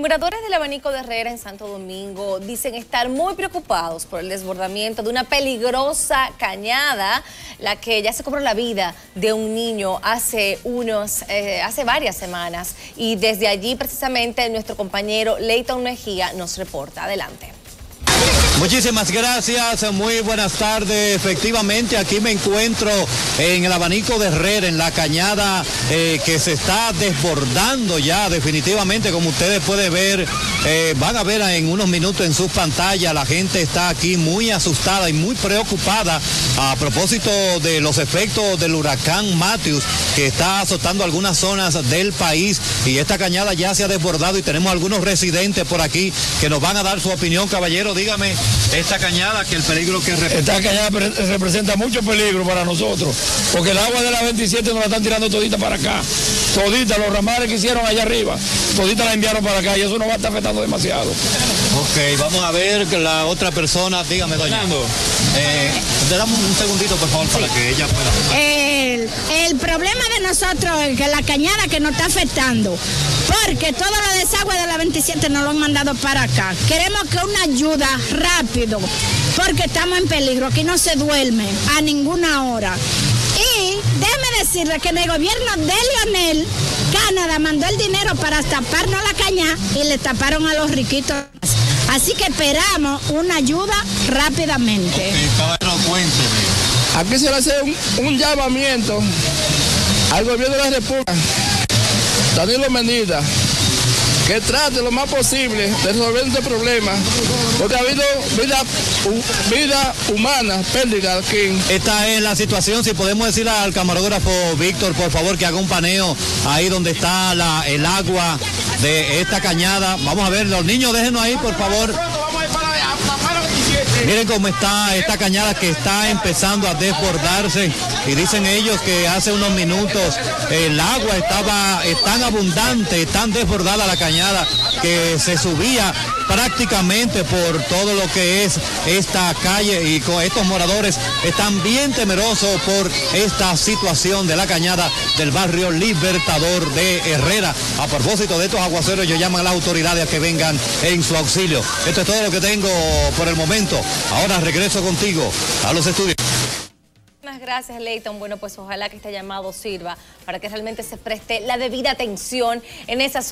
Moradores del abanico de Herrera en Santo Domingo dicen estar muy preocupados por el desbordamiento de una peligrosa cañada, la que ya se cobró la vida de un niño hace unos, eh, hace varias semanas. Y desde allí precisamente nuestro compañero Leighton Mejía nos reporta. Adelante. Muchísimas gracias, muy buenas tardes. Efectivamente, aquí me encuentro en el abanico de Herrera, en la cañada eh, que se está desbordando ya definitivamente, como ustedes pueden ver, eh, van a ver en unos minutos en sus pantallas, la gente está aquí muy asustada y muy preocupada a propósito de los efectos del huracán Matthews que está azotando algunas zonas del país. Y esta cañada ya se ha desbordado y tenemos algunos residentes por aquí que nos van a dar su opinión, caballero, dígame esta cañada, que el peligro que representa. Esta cañada representa mucho peligro para nosotros, porque el agua de la 27 nos la están tirando todita para acá. Todita, los ramales que hicieron allá arriba, todita la enviaron para acá y eso nos va a estar afectando demasiado. Ok, vamos a ver que la otra persona, dígame, doña. Eh, le damos un segundito, por favor, para que ella pueda. El, el problema de nosotros es que la cañada que nos está afectando, porque todo lo desagüe de la 27 nos lo han mandado para acá. Queremos que una ayuda rápido, porque estamos en peligro, aquí no se duerme a ninguna hora. Y déjeme decirle que en el gobierno de Lionel, Canadá mandó el dinero para taparnos la caña y le taparon a los riquitos. Así que esperamos una ayuda rápidamente. Aquí se le hace un, llamamiento al gobierno de la República, Danilo Menida, que trate lo más posible de resolver este problema, porque ha habido vida, vida humana, pérdida aquí. Esta es la situación, si podemos decirle al camarógrafo Víctor, por favor, que haga un paneo ahí donde está el agua de esta cañada. Vamos a ver, los niños déjenos ahí, por favor. Miren cómo está esta cañada que está empezando a desbordarse. Y dicen ellos que hace unos minutos el agua estaba tan abundante, tan desbordada la cañada que se subía prácticamente por todo lo que es esta calle y con estos moradores están bien temerosos por esta situación de la cañada del barrio Libertador de Herrera. A propósito de estos aguaceros, yo llamo a las autoridades a que vengan en su auxilio. Esto es todo lo que tengo por el momento. Ahora regreso contigo a los estudios. Muchas gracias, Leighton. Bueno, pues ojalá que este llamado sirva para que realmente se preste la debida atención en esa zona.